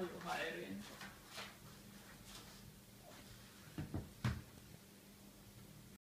Hallo Heilin.